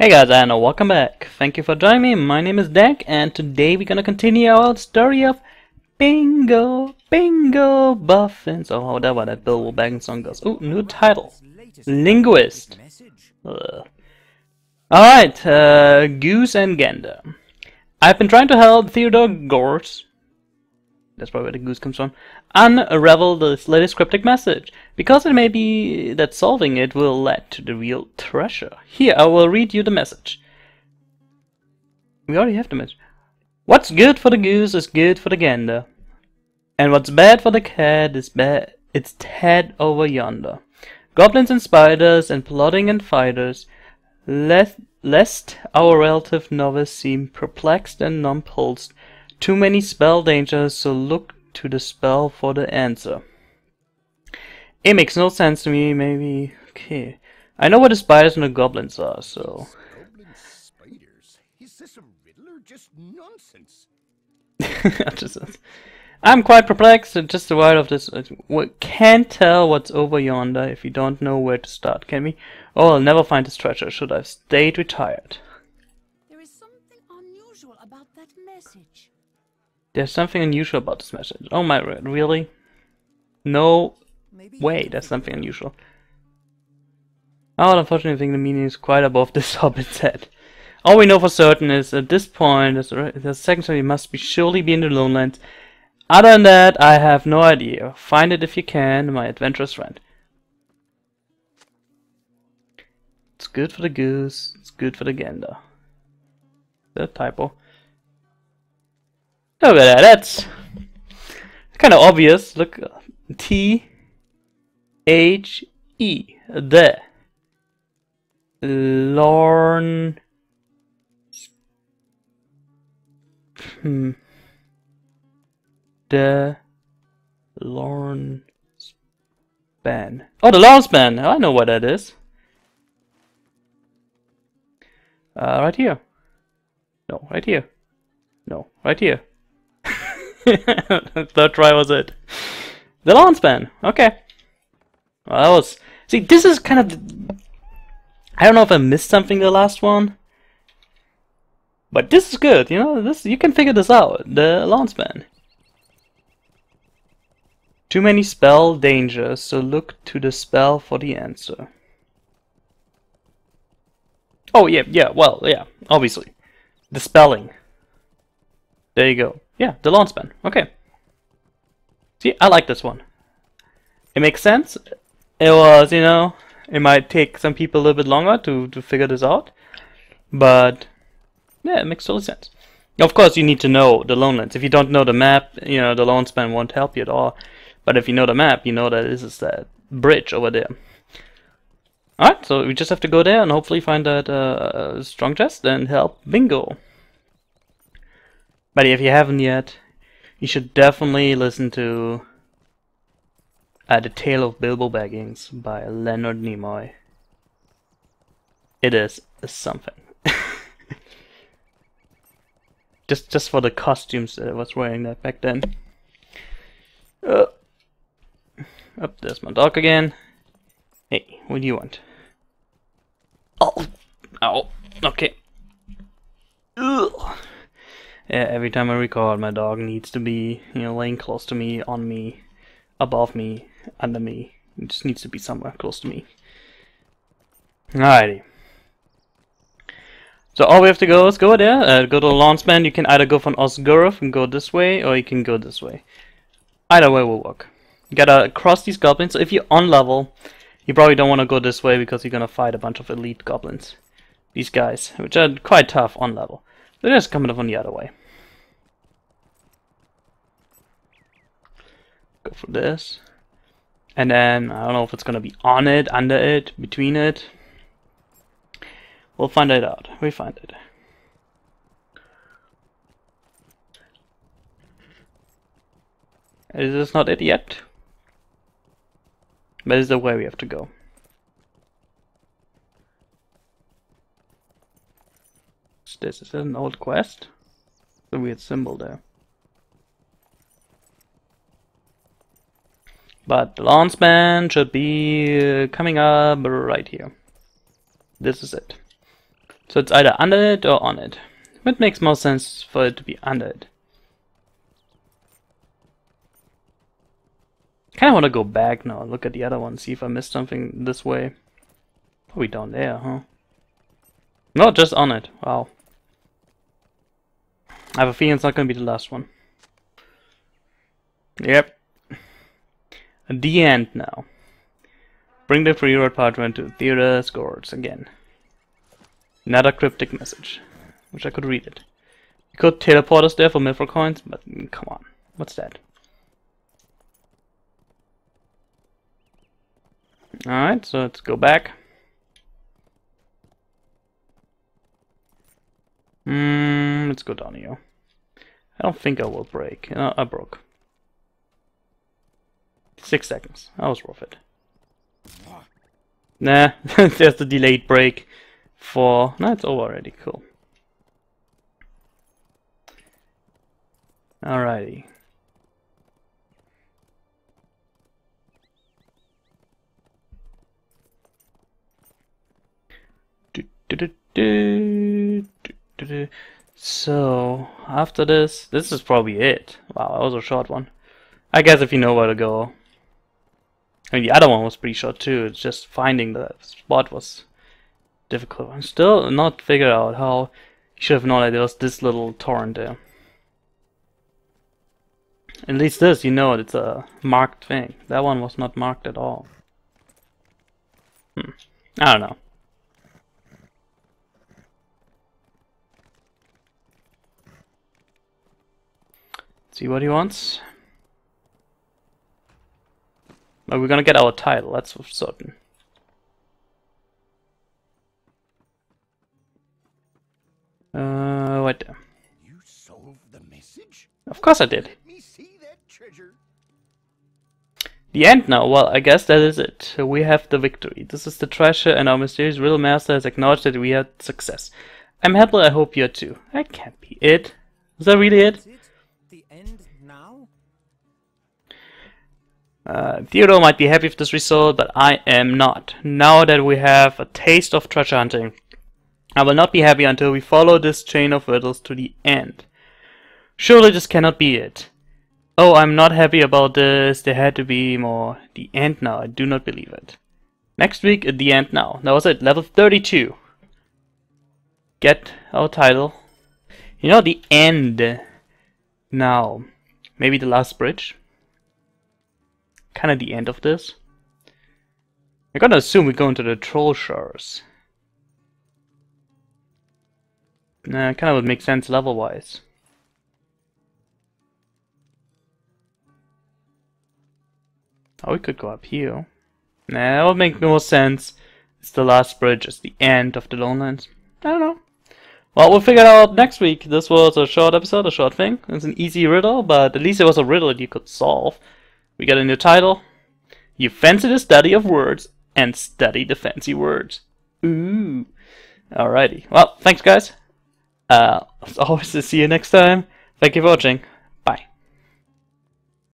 Hey guys, and welcome back. Thank you for joining me. My name is Dak, and today we're gonna continue our story of Bingo, Bingo Boffins, or whatever that Bill Baggins song goes. Ooh, new title. Linguist. Alright, uh, Goose and Gander. I've been trying to help Theodore Gorse, that's probably where the goose comes from, unravel this latest cryptic message, because it may be that solving it will lead to the real treasure. Here, I will read you the message. We already have the message. What's good for the goose is good for the gander. And what's bad for the cat is bad. It's dead over yonder. Goblins and spiders and plotting and fighters, lest, lest our relative novice seem perplexed and numpulsed, too many spell dangers, so look to the spell for the answer. It makes no sense to me, maybe. Okay. I know what the spiders and the goblins are, so. Goblin spiders? Is this a riddle or just nonsense? Just- I'm quite perplexed at just the word of this. Uh, we can't tell what's over yonder if we don't know where to start, can we? Oh, I'll never find this treasure. Should I have stayed retired. There is something unusual about that message. There's something unusual about this message. Oh my, really? No way, that's something unusual. Oh, unfortunately, I think the meaning is quite above this hobbit's head. All we know for certain is at this point, the second story must be surely be in the Lonelands. Other than that, I have no idea. Find it if you can, my adventurous friend. It's good for the goose, it's good for the gander. The typo. Look at that, that's kind of obvious. Look, T H E, the Lorn. Hmm. The Lorn span. Oh, the Lorn span. I know what that is. Uh, right here. No, right here. No, right here. Third try was it. The lawn span. Okay. Well, that was. See, this is kind of. I don't know if I missed something the last one, but this is good. You know, this you can figure this out. The lawn span. Too many spell dangers, so look to the spell for the answer. Oh yeah, yeah. Well, yeah. Obviously, the spelling. There you go. Yeah, the lawn span. Okay. See, I like this one. It makes sense. It was, you know, it might take some people a little bit longer to, to figure this out. But, yeah, it makes total sense. Of course, you need to know the Lonelands. If you don't know the map, you know, the lawn span won't help you at all. But if you know the map, you know that this is that bridge over there. Alright, so we just have to go there and hopefully find that uh, strong chest and help Bingo. But if you haven't yet, you should definitely listen to uh, The Tale of Bilbo Baggins by Leonard Nimoy. It is something. just just for the costumes that I was wearing that back then. Uh, up, there's my dog again. Hey, what do you want? Oh, oh, okay. Ugh. Every time I record, my dog needs to be, you know, laying close to me, on me, above me, under me. It just needs to be somewhere close to me. Alrighty. So all we have to go is go there, uh, go to the launch band. You can either go from Ost Guruth and go this way, or you can go this way. Either way will work. You gotta cross these goblins. So if you're on level, you probably don't want to go this way because you're gonna fight a bunch of elite goblins. These guys, which are quite tough on level. They're just coming from the other way. Go for this. And then, I don't know if it's gonna be on it, under it, between it. We'll find it out. We find it. Is this not it yet? But it's the way we have to go. This? Is that an old quest? The weird symbol there. But the launch span should be uh, coming up right here. This is it. So it's either under it or on it. It makes more sense for it to be under it. Kinda wanna go back now and look at the other one, see if I missed something this way. Probably down there, huh? No, just on it. Wow. I have a feeling it's not gonna be the last one. Yep. The end now. Bring the free road parchment to Theodore's Gorge again. Another cryptic message. Wish I could read it. You could teleport us there for Mithril coins, but mm, come on. What's that? Alright, so let's go back. Hmm, let's go down here. I don't think I will break. Uh, I broke. Six seconds. That was worth it. Nah, there's the delayed break for... No, it's over already. Cool. Alrighty. Do, do, do. So, after this, this is probably it. Wow, that was a short one. I guess if you know where to go. I mean, the other one was pretty short too, it's just finding the spot was difficult. I'm still not figured out how you should have known that there was this little torrent there. At least this, you know it's a marked thing. That one was not marked at all. Hmm. I don't know. See what he wants. But we're gonna get our title, that's for certain. Uh, what? You solved the message? Of course I did. Let me see that treasure. The end now. Well, I guess that is it. We have the victory. This is the treasure, and our mysterious riddle master has acknowledged that we had success. I'm happy. I hope you are too. That can't be it. Is that really it? The end now? Uh, Theodore might be happy with this result, but I am not. Now that we have a taste of treasure hunting, I will not be happy until we follow this chain of riddles to the end. Surely this cannot be it. Oh, I'm not happy about this. There had to be more. The end now. I do not believe it. Next week, at the end now. That was it. Level 32. Get our title. You know, the end now. Maybe the last bridge. Kind of the end of this. I'm gonna assume we go into the Trollshaws. Nah, kind of would make sense level-wise. Oh, we could go up here. Nah, that would make more sense. It's the last bridge, it's the end of the Lonelands. I don't know. Well, we'll figure it out next week. This was a short episode, a short thing. It's an easy riddle, but at least it was a riddle you could solve. We got a new title. You fancy the study of words and study the fancy words. Ooh. Alrighty. Well, thanks guys. Uh, as always, see you next time. Thank you for watching.